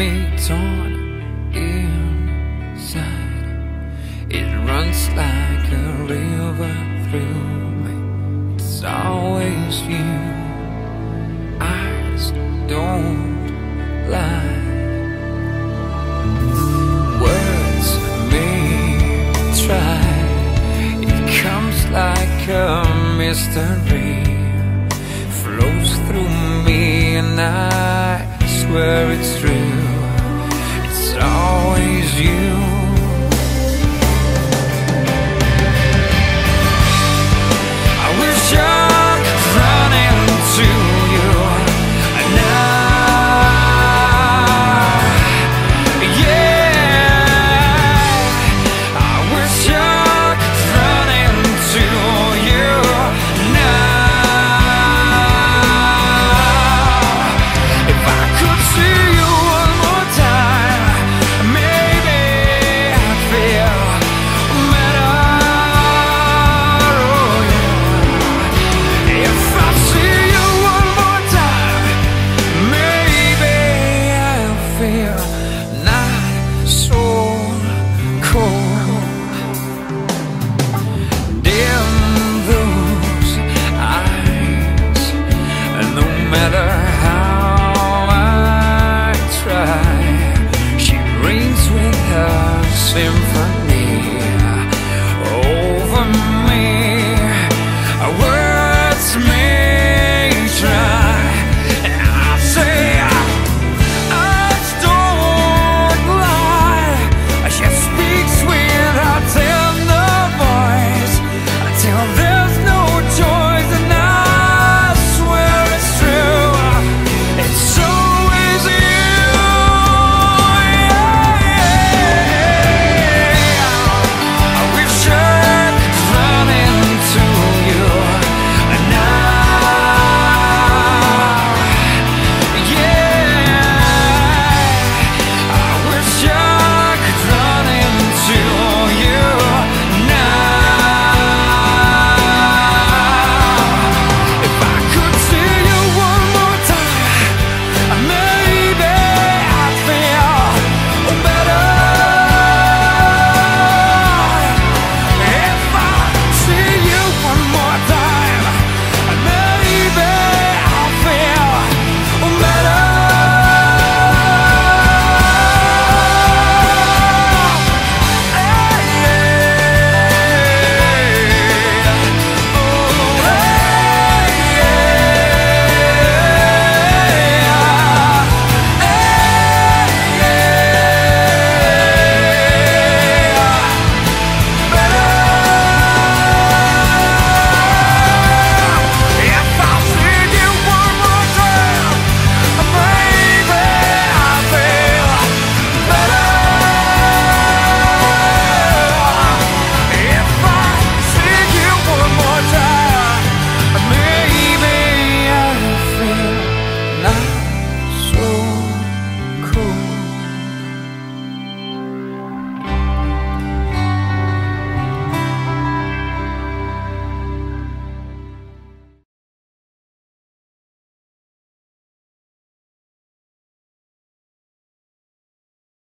torn inside. It runs like a river through me. It's always you. Eyes don't lie. Words may try. It comes like a mystery. Flows through me and I swear it's true. I try,